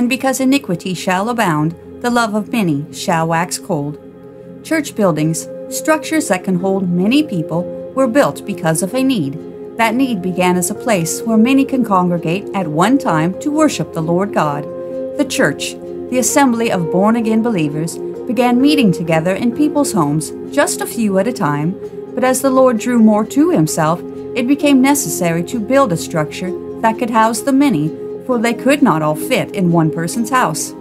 and because iniquity shall abound, the love of many shall wax cold. Church buildings, structures that can hold many people, were built because of a need. That need began as a place where many can congregate at one time to worship the Lord God. The church, the assembly of born again believers, began meeting together in people's homes, just a few at a time, but as the Lord drew more to himself, it became necessary to build a structure that could house the many, they could not all fit in one person's house.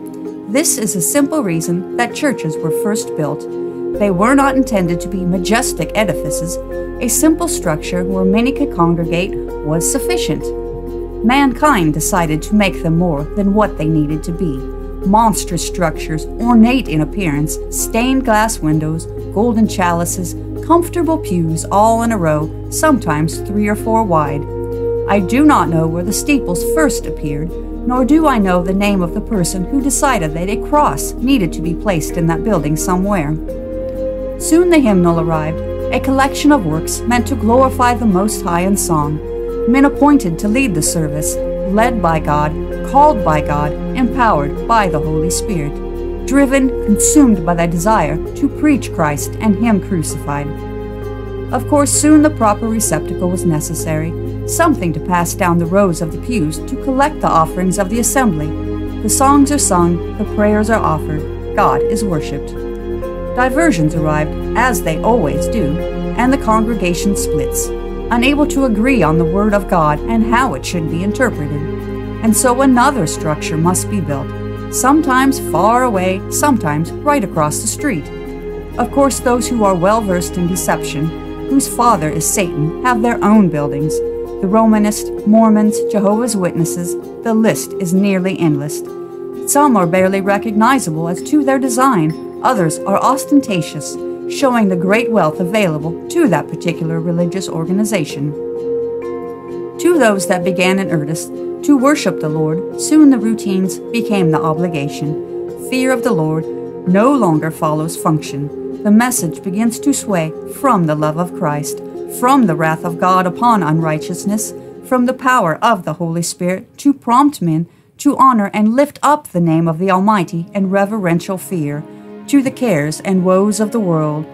This is a simple reason that churches were first built. They were not intended to be majestic edifices. A simple structure where many could congregate was sufficient. Mankind decided to make them more than what they needed to be. Monstrous structures, ornate in appearance, stained glass windows, golden chalices, comfortable pews all in a row, sometimes three or four wide. I do not know where the steeples first appeared, nor do I know the name of the person who decided that a cross needed to be placed in that building somewhere. Soon the hymnal arrived, a collection of works meant to glorify the Most High in song, men appointed to lead the service, led by God, called by God, empowered by the Holy Spirit driven, consumed by thy desire to preach Christ and Him crucified. Of course, soon the proper receptacle was necessary, something to pass down the rows of the pews to collect the offerings of the assembly. The songs are sung, the prayers are offered, God is worshipped. Diversions arrived, as they always do, and the congregation splits, unable to agree on the Word of God and how it should be interpreted. And so another structure must be built sometimes far away, sometimes right across the street. Of course, those who are well versed in deception, whose father is Satan, have their own buildings. The Romanists, Mormons, Jehovah's Witnesses, the list is nearly endless. Some are barely recognizable as to their design, others are ostentatious, showing the great wealth available to that particular religious organization. To those that began in earnest, to worship the Lord, soon the routines became the obligation. Fear of the Lord no longer follows function. The message begins to sway from the love of Christ, from the wrath of God upon unrighteousness, from the power of the Holy Spirit to prompt men to honor and lift up the name of the Almighty in reverential fear, to the cares and woes of the world.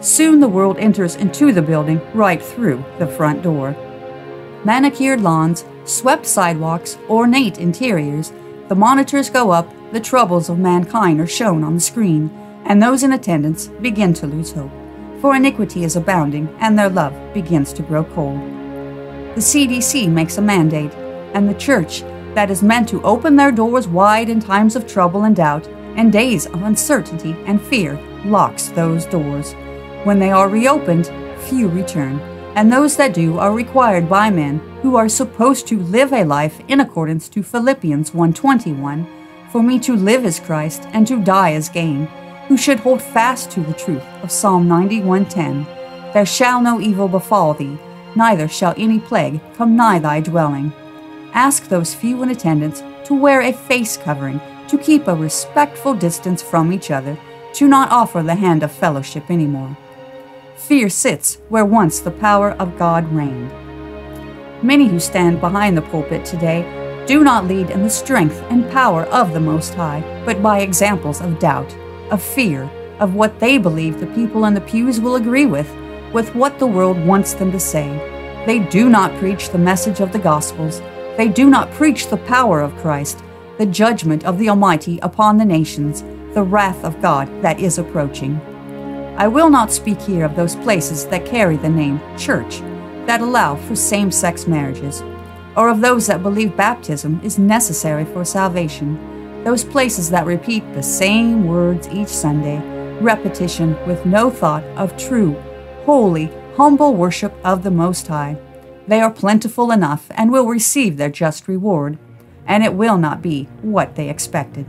Soon the world enters into the building right through the front door. Manicured lawns, swept sidewalks, ornate interiors, the monitors go up, the troubles of mankind are shown on the screen, and those in attendance begin to lose hope. For iniquity is abounding, and their love begins to grow cold. The CDC makes a mandate, and the church, that is meant to open their doors wide in times of trouble and doubt, and days of uncertainty and fear, locks those doors. When they are reopened, few return, and those that do are required by men who are supposed to live a life in accordance to Philippians 1:21 for me to live as Christ and to die as gain who should hold fast to the truth of Psalm 91:10 there shall no evil befall thee neither shall any plague come nigh thy dwelling. Ask those few in attendance to wear a face covering to keep a respectful distance from each other to not offer the hand of fellowship anymore Fear sits where once the power of God reigned. Many who stand behind the pulpit today do not lead in the strength and power of the Most High, but by examples of doubt, of fear, of what they believe the people in the pews will agree with, with what the world wants them to say. They do not preach the message of the Gospels. They do not preach the power of Christ, the judgment of the Almighty upon the nations, the wrath of God that is approaching. I will not speak here of those places that carry the name church, that allow for same sex marriages, or of those that believe baptism is necessary for salvation, those places that repeat the same words each Sunday, repetition with no thought of true, holy, humble worship of the Most High. They are plentiful enough and will receive their just reward, and it will not be what they expected.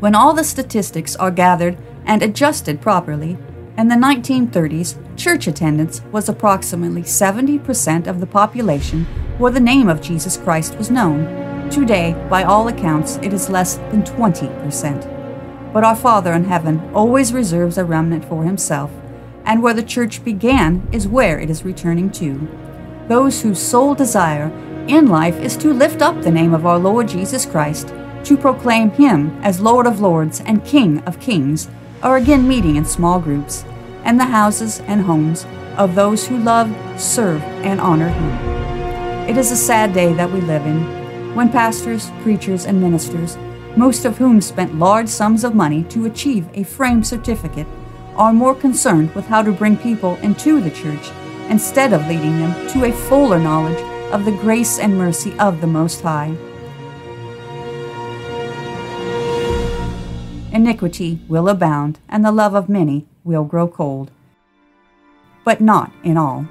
When all the statistics are gathered and adjusted properly, in the 1930s, church attendance was approximately 70% of the population where the name of Jesus Christ was known. Today, by all accounts, it is less than 20%. But our Father in heaven always reserves a remnant for himself, and where the church began is where it is returning to. Those whose sole desire in life is to lift up the name of our Lord Jesus Christ, to proclaim Him as Lord of Lords and King of Kings are again meeting in small groups, and the houses and homes of those who love, serve, and honor Him. It is a sad day that we live in, when pastors, preachers, and ministers, most of whom spent large sums of money to achieve a framed certificate, are more concerned with how to bring people into the church instead of leading them to a fuller knowledge of the grace and mercy of the Most High. Iniquity will abound, and the love of many will grow cold. But not in all.